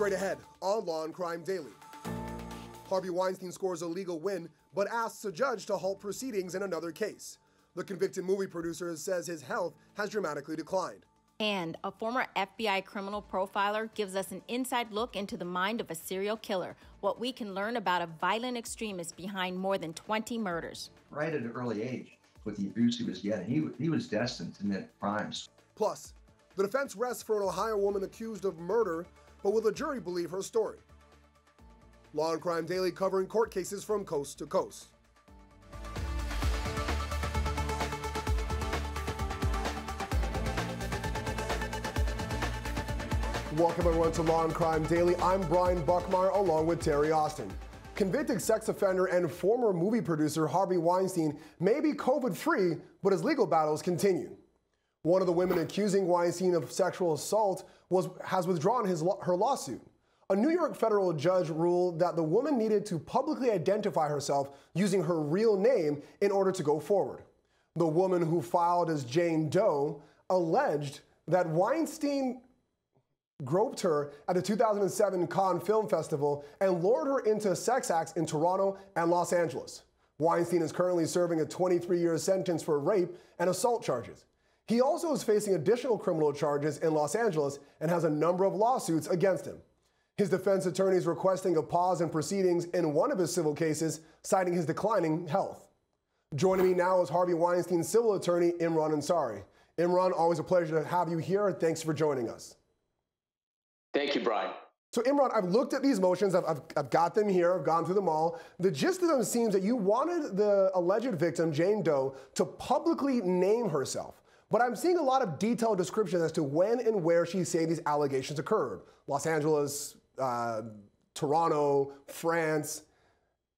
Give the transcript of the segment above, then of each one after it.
Straight ahead on Law and Crime Daily. Harvey Weinstein scores a legal win, but asks a judge to halt proceedings in another case. The convicted movie producer says his health has dramatically declined. And a former FBI criminal profiler gives us an inside look into the mind of a serial killer, what we can learn about a violent extremist behind more than 20 murders. Right at an early age, with the abuse he was getting, he, he was destined to commit crimes. Plus, the defense rests for an Ohio woman accused of murder, but will the jury believe her story? Law and Crime Daily covering court cases from coast to coast. Welcome everyone to Law and Crime Daily. I'm Brian Buckmire along with Terri Austin. Convicted sex offender and former movie producer Harvey Weinstein may be COVID free, but his legal battles continue. One of the women accusing Weinstein of sexual assault was, has withdrawn his, her lawsuit. A New York federal judge ruled that the woman needed to publicly identify herself using her real name in order to go forward. The woman who filed as Jane Doe alleged that Weinstein groped her at the 2007 Cannes Film Festival and lured her into sex acts in Toronto and Los Angeles. Weinstein is currently serving a 23 year sentence for rape and assault charges. He also is facing additional criminal charges in Los Angeles and has a number of lawsuits against him. His defense attorney is requesting a pause in proceedings in one of his civil cases, citing his declining health. Joining me now is Harvey Weinstein's civil attorney, Imran Ansari. Imran, always a pleasure to have you here. Thanks for joining us. Thank you, Brian. So, Imran, I've looked at these motions, I've, I've, I've, got them here, I've gone through them all. The gist of them seems that you wanted the alleged victim, Jane Doe, to publicly name herself. But I'm seeing a lot of detailed descriptions as to when and where she say these allegations occurred Los Angeles, uh, Toronto, France.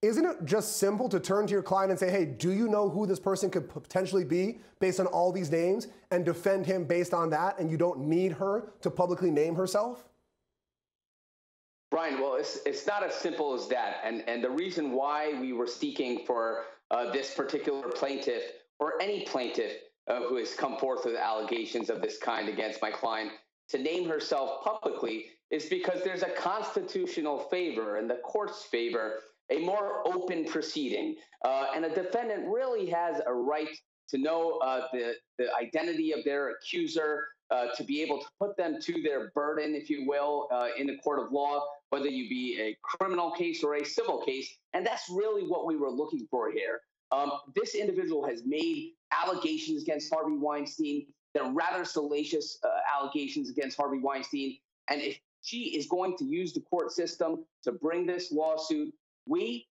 Isn't it just simple to turn to your client and say, hey, do you know who this person could potentially be based on all these names and defend him based on that? And you don't need her to publicly name herself? Brian, well, it's, it's not as simple as that. And, and the reason why we were seeking for uh, this particular plaintiff or any plaintiff uh, who has come forth with allegations of this kind against my client to name herself publicly is because there's a constitutional favor and the court's favor, a more open proceeding. Uh, and a defendant really has a right to know uh, the, the identity of their accuser, uh, to be able to put them to their burden, if you will, uh, in the court of law, whether you be a criminal case or a civil case. And that's really what we were looking for here. Um, this individual has made allegations against Harvey Weinstein. They're rather salacious uh, allegations against Harvey Weinstein. And if she is going to use the court system to bring this lawsuit, we,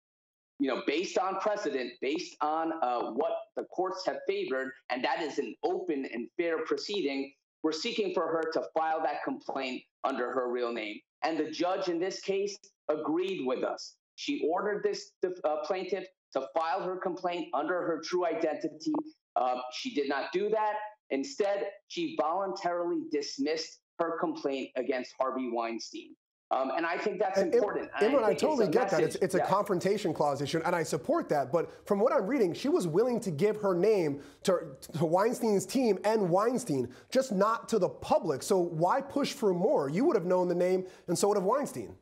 you know, based on precedent, based on uh, what the courts have favored, and that is an open and fair proceeding, we're seeking for her to file that complaint under her real name. And the judge in this case agreed with us. She ordered this uh, plaintiff to file her complaint under her true identity. Uh, she did not do that. Instead, she voluntarily dismissed her complaint against Harvey Weinstein. Um, and I think that's and important. Imran, I, I, totally get message. that. It's, it's yeah. a confrontation clause issue, and I support that. But from what I'm reading, she was willing to give her name to, to Weinstein's team and Weinstein, just not to the public. So why push for more? You would have known the name, and so would have Weinstein.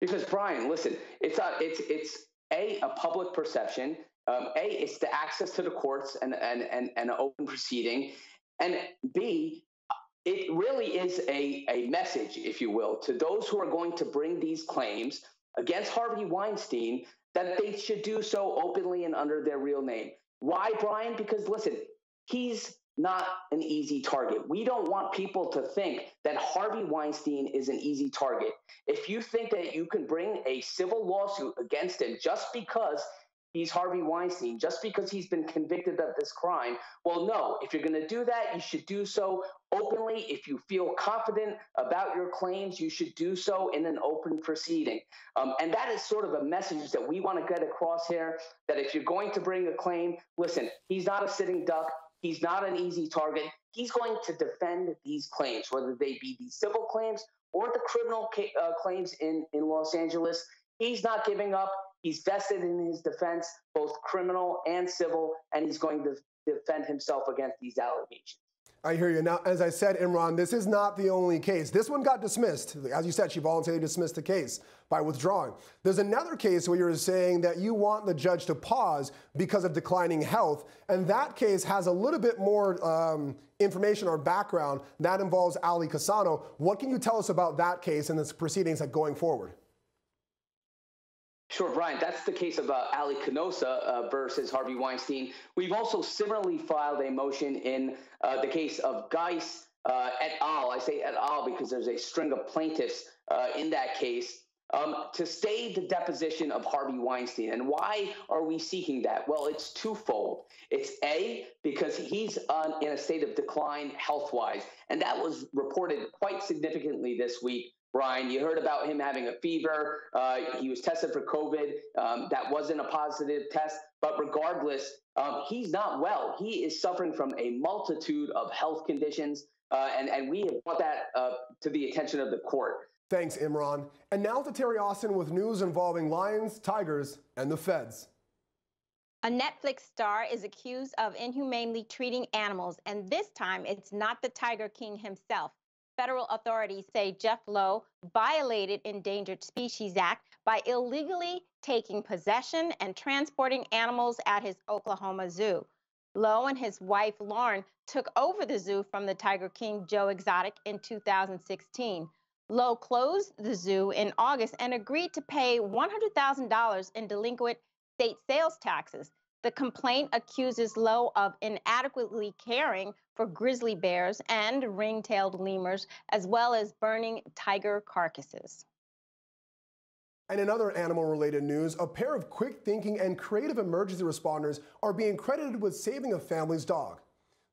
Because Brian, listen, it's a, it's it's a a public perception. Um, a, it's the access to the courts and and and, and an open proceeding, and B, it really is a, a message, if you will, to those who are going to bring these claims against Harvey Weinstein that they should do so openly and under their real name. Why, Brian? Because listen, he's not an easy target. We don't want people to think that Harvey Weinstein is an easy target. If you think that you can bring a civil lawsuit against him just because he's Harvey Weinstein just because he's been convicted of this crime. Well, no, if you're going to do that, you should do so openly. If you feel confident about your claims, you should do so in an open proceeding. Um, and that is sort of a message that we want to get across here that if you're going to bring a claim, listen, he's not a sitting duck. He's not an easy target. He's going to defend these claims, whether they be the civil claims or the criminal ca- uh, claims in, in Los Angeles. He's not giving up. He's vested in his defense, both criminal and civil, and he's going to defend himself against these allegations. I hear you. Now, as I said, Imran, this is not the only case. This one got dismissed. As you said, she voluntarily dismissed the case by withdrawing. There's another case where you're saying that you want the judge to pause because of declining health, and that case has a little bit more um, information or background. That involves Ali Cassano. What can you tell us about that case and its proceedings that going forward? Sure, Brian. That's the case of uh, Ali Canosa uh, versus Harvey Weinstein. We've also similarly filed a motion in uh, the case of Geiss uh, et al. I say et al. because there's a string of plaintiffs uh, in that case um, to stay the deposition of Harvey Weinstein. And why are we seeking that? Well, it's twofold. It's A, because he's in a state of decline health wise. And that was reported quite significantly this week Brian, you heard about him having a fever. Uh, he was tested for COVID. Um, that wasn't a positive test. But regardless, um, he's not well. He is suffering from a multitude of health conditions. Uh, and, and we have brought that uh, to the attention of the court. Thanks, Imran. And now to Terri Austin with news involving lions, tigers, and the feds. A Netflix star is accused of inhumanely treating animals, and this time it's not the Tiger King himself federal authorities say Jeff Lowe violated Endangered Species Act by illegally taking possession and transporting animals at his Oklahoma zoo. Lowe and his wife Lauren took over the zoo from the Tiger King Joe Exotic in 2016. Lowe closed the zoo in August and agreed to pay $100,000 in delinquent state sales taxes. The complaint accuses Lowe of inadequately caring for grizzly bears and ring tailed lemurs, as well as burning tiger carcasses. And in other animal related news, a pair of quick thinking and creative emergency responders are being credited with saving a family's dog.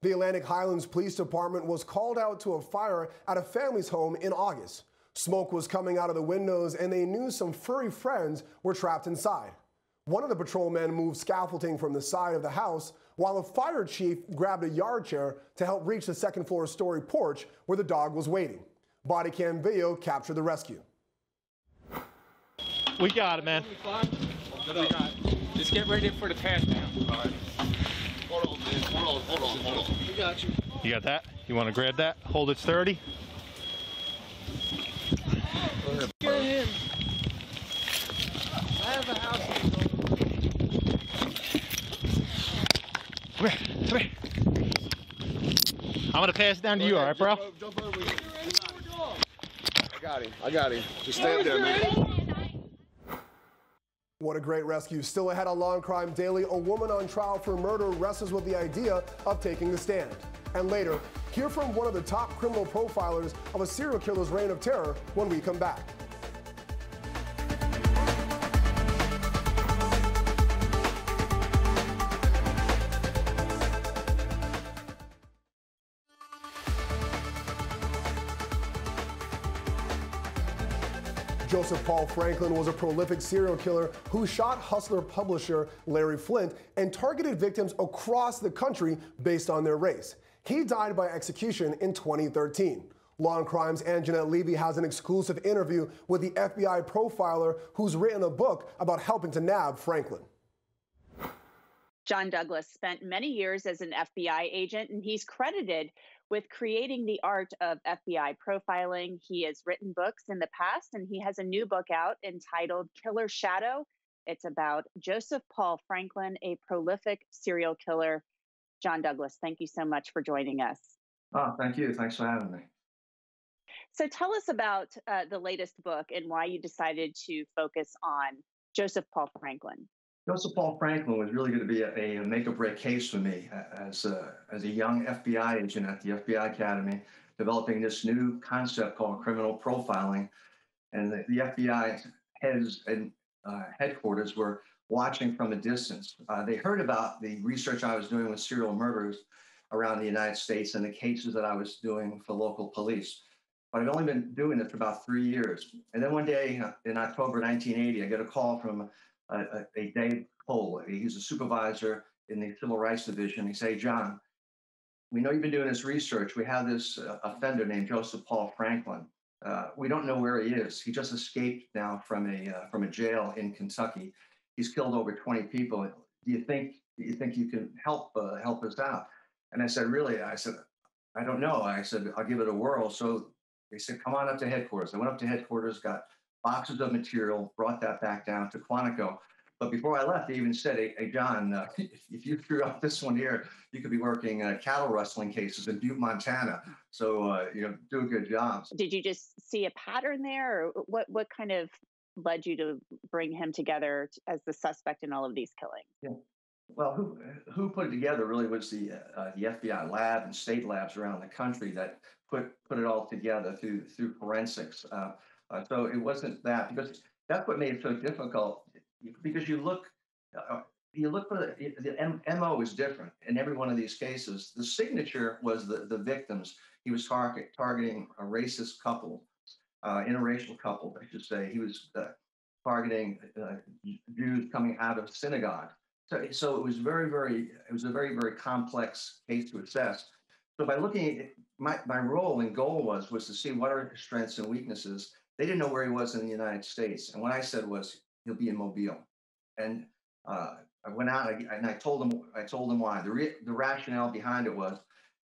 The Atlantic Highlands Police Department was called out to a fire at a family's home in August. Smoke was coming out of the windows, and they knew some furry friends were trapped inside. One of the patrolmen moved scaffolding from the side of the house, while a fire chief grabbed a yard chair to help reach the second floor story porch where the dog was waiting. Body cam video captured the rescue. We got it, man. Just get ready for the pass now. All right. Hold on, man. Hold on, hold on, hold on. We got you. You got that? You want to grab that? Hold it sturdy. Get him. I have a house. Come here, come here. I'm gonna pass it down to you, all right, bro? Jump over here. I got him. I got him. Just stand there, man. What a great rescue. Still ahead on Law and Crime Daily, a woman on trial for murder wrestles with the idea of taking the stand. And later, hear from one of the top criminal profilers of a serial killer's reign of terror when we come back. Joseph Paul Franklin was a prolific serial killer who shot hustler publisher Larry Flynt and targeted victims across the country based on their race. He died by execution in 2013. Law and Crime's Angenette Levy has an exclusive interview with the FBI profiler who's written a book about helping to nab Franklin. John Douglas spent many years as an FBI agent, and he's credited with creating the art of FBI profiling. He has written books in the past, and he has a new book out entitled Killer Shadow. It's about Joseph Paul Franklin, a prolific serial killer. John Douglas, thank you so much for joining us. Oh, thank you. Thanks for having me. So, tell us about uh, the latest book and why you decided to focus on Joseph Paul Franklin. Joseph Paul Franklin was really going to be a, a make or break case for me as a, as a young FBI agent at the FBI Academy, developing this new concept called criminal profiling. And the, the FBI heads and uh, headquarters were watching from a distance. Uh, they heard about the research I was doing with serial murders around the United States and the cases that I was doing for local police. But I've only been doing this for about three years. And then one day in October 1980, I get a call from a, a Dave Cole. He's a supervisor in the Civil Rights Division. He say, John, we know you've been doing this research. We have this uh, offender named Joseph Paul Franklin. Uh, we don't know where he is. He just escaped now from a uh, from a jail in Kentucky. He's killed over 20 people. Do you think do you think you can help uh, help us out? And I said, really? I said, I don't know. I said, I'll give it a whirl. So they said, come on up to headquarters. I went up to headquarters, got boxes of material, brought that back down to Quantico. But before I left, they even said, hey, hey John, uh, if you screw up this one here, you could be working uh, cattle rustling cases in Butte, Montana. So, uh, you know, do a good job. Did you just see a pattern there? Or what, what kind of led you to bring him together as the suspect in all of these killings? Yeah. Well, who who put it together really was the uh, the FBI lab and state labs around the country that put put it all together through through forensics. Uh, so it wasn't that because that's what made it so difficult because you look uh, you look for the, the M- mo is different in every one of these cases. The signature was the the victims. He was target, targeting a racist couple, uh, interracial couple, I should say. He was uh, targeting uh, Jews coming out of synagogue. So, so it was very, very, it was a very, very complex case to assess. So by looking at my, my role and goal was was to see what are his strengths and weaknesses. They didn't know where he was in the United States, and what I said was he'll be in Mobile. And uh, I went out and I told him I told him why. The re- the rationale behind it was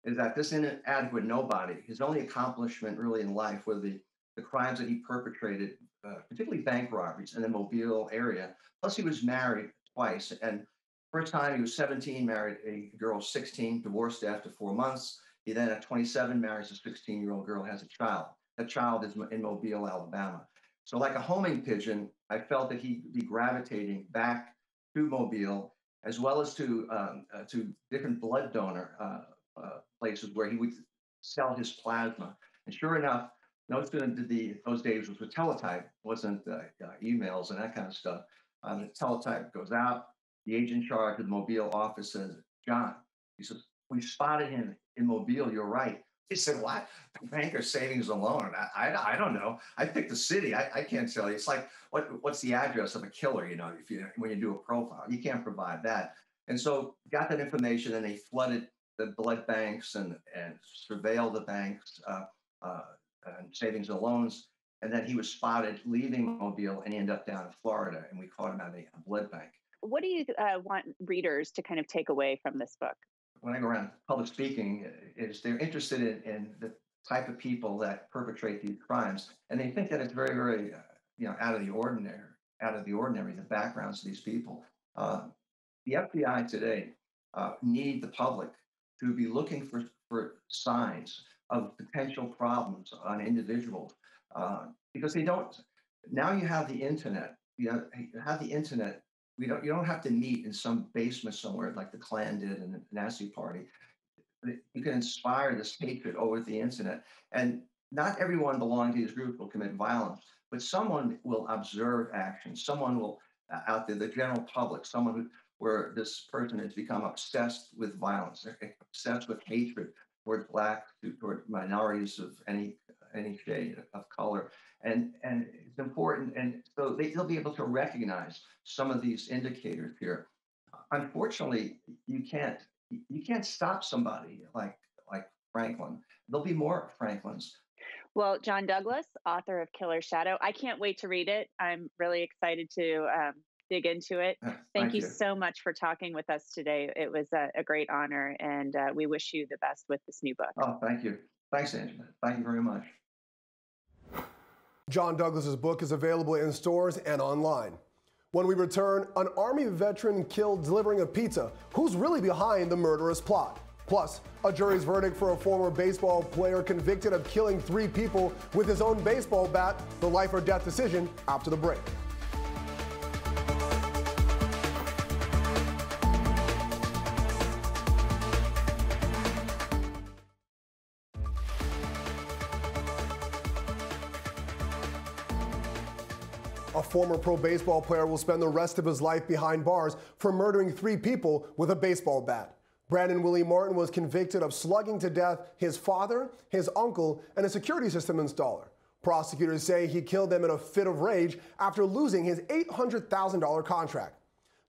is that this inadequate nobody, his only accomplishment really in life were the the crimes that he perpetrated, uh, particularly bank robberies in the Mobile area. Plus, he was married twice. And first time he was 17, married a girl 16, divorced after four months. He then at 27 marries a 16 year old girl, has a child. That child is in Mobile, Alabama. So, like a homing pigeon, I felt that he'd be gravitating back to Mobile as well as to um, uh, to different blood donor uh, uh, places where he would sell his plasma. And sure enough, no sooner did the those days was with teletype, wasn't uh, uh, emails and that kind of stuff. Um, the teletype goes out. The agent in charge of the Mobile office says, John, he says, we spotted him in Mobile. You're right. He said, what? Bank or savings alone. I, I, I don't know. I picked the city. I, I can't tell you. It's like, what, what's the address of a killer, you know, if you, when you do a profile, you can't provide that. And so got that information and they flooded the blood banks and, and surveilled the banks uh, uh, and savings and loans and then he was spotted leaving Mobile and he ended up down in Florida, and we caught him at a, blood bank. What do you uh, want readers to kind of take away from this book? When I go around public speaking, is they're interested in, in the type of people that perpetrate these crimes, and they think that it's very, very, uh, you know, out of the ordinary, out of the ordinary, the backgrounds of these people. Uh, the FBI today uh, need the public to be looking for, for signs of potential problems on individuals uh, because they don't. Now you have the internet. You, know, you have the internet. We don't. You don't have to meet in some basement somewhere like the Klan did in the Nazi Party. You can inspire this hatred over the internet, and not everyone belonging to these groups will commit violence, but someone will observe action. Someone will uh, out there, the general public, someone who where this person has become obsessed with violence, obsessed with hatred toward black, toward minorities of any any shade of color. And, and it's important. And so they, they'll be able to recognize some of these indicators here. Unfortunately, you can't you can't stop somebody like like Franklin. There'll be more Franklins. Well, John Douglas, author of Killer Shadow, I can't wait to read it. I'm really excited to um, dig into it. Thank, Thank you, you, so much for talking with us today. It was a, a great honor, and uh, we wish you the best with this new book. Oh, thank you. Thanks, Angela. Thank you very much. John Douglas's book is available in stores and online. When we return, an Army veteran killed delivering a pizza. Who's really behind the murderous plot? Plus, a jury's verdict for a former baseball player convicted of killing three people with his own baseball bat. The life or death decision after the break. Former pro baseball player will spend the rest of his life behind bars for murdering three people with a baseball bat. Brandon Willie Martin was convicted of slugging to death his father, his uncle, and a security system installer. Prosecutors say he killed them in a fit of rage after losing his $800,000 contract.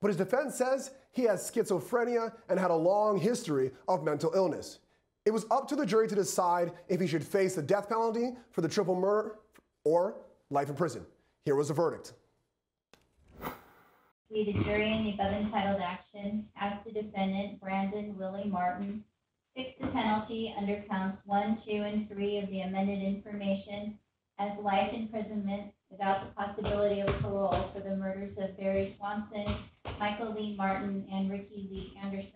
But his defense says he has schizophrenia and had a long history of mental illness. It was up to the jury to decide if he should face the death penalty for the triple murder or life in prison. Here was the verdict. We, the jury in the above entitled action, as the defendant Brandon Willie Martin, fix the penalty under counts one, two, and three of the amended information as life imprisonment without the possibility of parole for the murders of Barry Swanson, Michael Lee Martin, and Ricky Lee Anderson.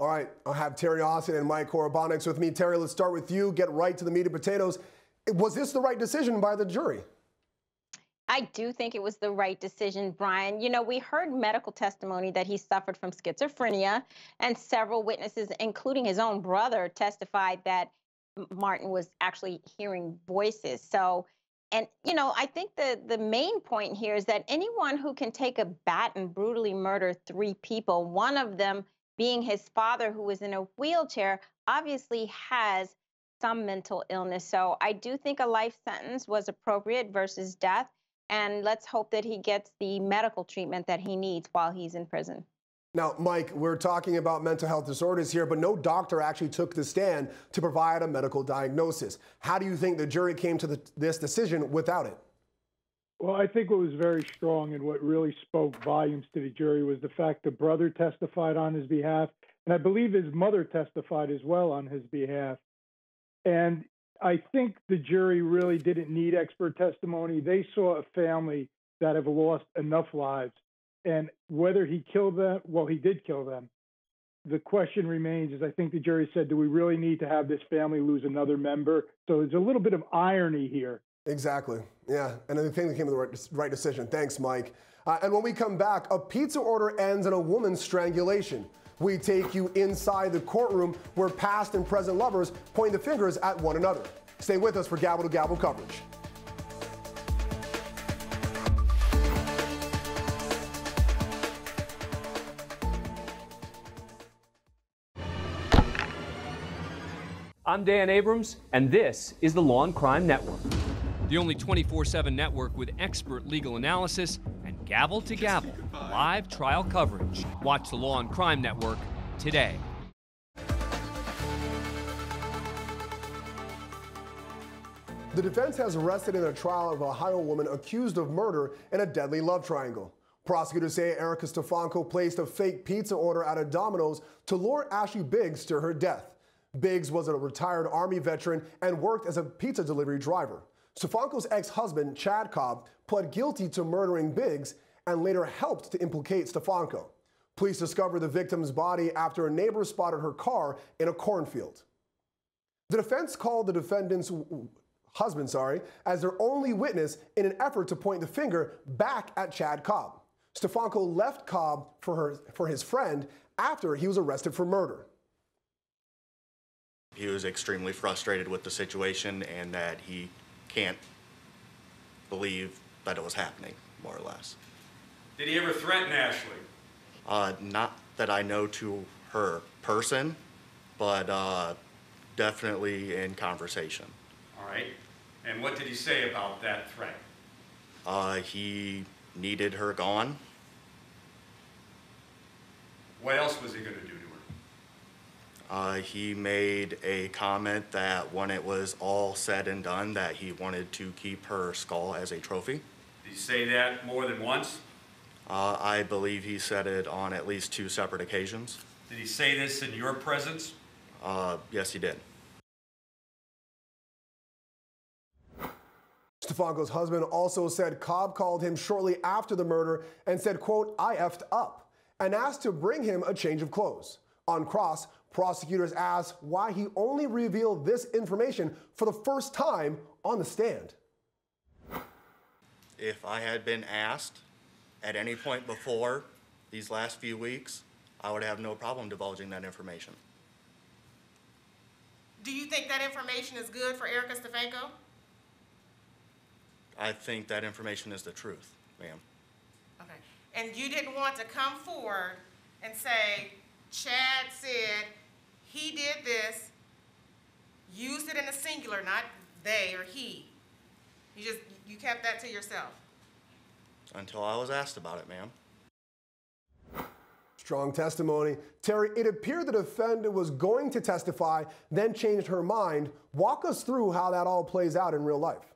All right, I'll have Terri Austin and Mike Koribanics with me. Terri, let's start with you. Get right to the meat and potatoes. Was this the right decision by the jury? I do think it was the right decision, Brian. You know, we heard medical testimony that he suffered from schizophrenia, and several witnesses, including his own brother, testified that Martin was actually hearing voices. So, and you know, I think the the main point here is that anyone who can take a bat and brutally murder three people, one of them being his father who was in a wheelchair, obviously has some mental illness. So, I do think a life sentence was appropriate versus death. And let's hope that he gets the medical treatment that he needs while he's in prison. Now, Mike, we're talking about mental health disorders here, but no doctor actually took the stand to provide a medical diagnosis. How do you think the jury came to the, this decision without it? Well, I think what was very strong and what really spoke volumes to the jury was the fact the brother testified on his behalf, and I believe his mother testified as well on his behalf. And I think the jury really didn't need expert testimony. They saw a family that have lost enough lives. And whether he killed them, well, he did kill them. The question remains is I think the jury said, do we really need to have this family lose another member? So there's a little bit of irony here. Exactly. Yeah. And I think they came to the right, right decision. Thanks, Mike. Uh, and when we come back, a pizza order ends in a woman's strangulation. We take you inside the courtroom where past and present lovers point the fingers at one another. Stay with us for Gavel to Gavel coverage. I'm Dan Abrams, and this is the Law and Crime Network. The only 24 7 network with expert legal analysis and gavel to gavel live trial coverage. Watch the Law and Crime Network today. The defense has arrested in a trial of a Ohio woman accused of murder in a deadly love triangle. Prosecutors say Erica Stefanko placed a fake pizza order at a Domino's to lure Ashley Biggs to her death. Biggs was a retired Army veteran and worked as a pizza delivery driver. Stefanko's ex-husband, Chad Cobb, pled guilty to murdering Biggs and later helped to implicate Stefanko. Police discovered the victim's body after a neighbor spotted her car in a cornfield. The defense called the defendant's husband, sorry, as their only witness in an effort to point the finger back at Chad Cobb. Stefanko left Cobb for, her, for his friend after he was arrested for murder. He was extremely frustrated with the situation and that he can't believe that it was happening, more or less. Did he ever threaten Ashley? Uh, not that I know to her person, but uh, definitely in conversation. All right. And what did he say about that threat? Uh, he needed her gone. What else was he going to do to her? Uh, he made a comment that when it was all said and done, that he wanted to keep her skull as a trophy. Did he say that more than once? Uh, I believe he said it on at least two separate occasions. Did he say this in your presence? Uh, yes, he did. Stefanko's husband also said Cobb called him shortly after the murder and said, quote, I effed up, and asked to bring him a change of clothes. On cross, prosecutors asked why he only revealed this information for the first time on the stand. If I had been asked at any point before these last few weeks, I would have no problem divulging that information. Do you think that information is good for Erica Stefanko? I think that information is the truth, ma'am. Okay. And you didn't want to come forward and say, Chad said he did this, used it in a singular, not they or he. You just, you kept that to yourself. Until I was asked about it, ma'am. Strong testimony. Terri, it appeared the defendant was going to testify, then changed her mind. Walk us through how that all plays out in real life.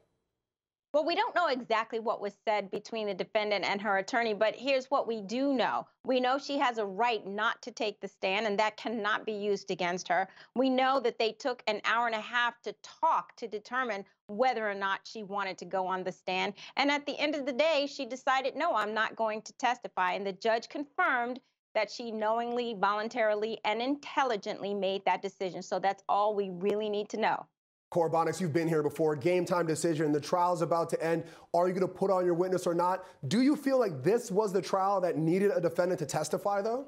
Well, we don't know exactly what was said between the defendant and her attorney, but here's what we do know. We know she has a right not to take the stand, and that cannot be used against her. We know that they took an hour and a half to talk to determine whether or not she wanted to go on the stand. And at the end of the day, she decided, no, I'm not going to testify. And the judge confirmed that she knowingly, voluntarily, and intelligently made that decision. So that's all we really need to know. Koribanics, you've been here before. Game time decision. The trial's about to end. Are you going to put on your witness or not? Do you feel like this was the trial that needed a defendant to testify, though?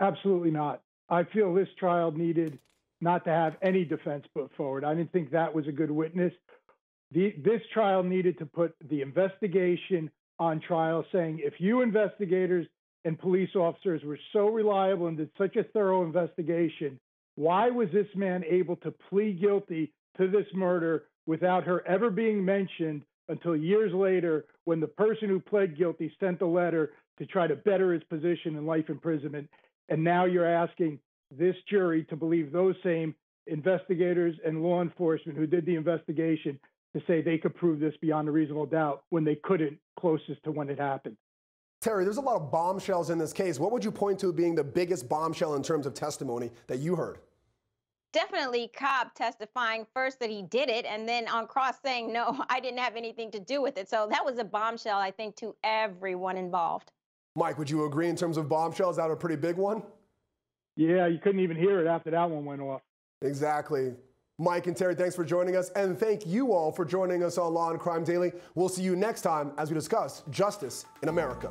Absolutely not. I feel this trial needed not to have any defense put forward. I didn't think that was a good witness. The, this trial needed to put the investigation on trial, saying if you investigators and police officers were so reliable and did such a thorough investigation, why was this man able to plead guilty to this murder without her ever being mentioned until years later when the person who pled guilty sent a letter to try to better his position in life imprisonment. And now you're asking this jury to believe those same investigators and law enforcement who did the investigation to say they could prove this beyond a reasonable doubt when they couldn't closest to when it happened. Terri, there's a lot of bombshells in this case. What would you point to being the biggest bombshell in terms of testimony that you heard? Definitely Cobb testifying first that he did it and then on cross saying, no, I didn't have anything to do with it. So that was a bombshell, I think, to everyone involved. Mike, would you agree in terms of bombshells? That a pretty big one? Yeah, you couldn't even hear it after that one went off. Exactly. Mike and Terri, thanks for joining us. And thank you all for joining us on Law and Crime Daily. We'll see you next time as we discuss justice in America.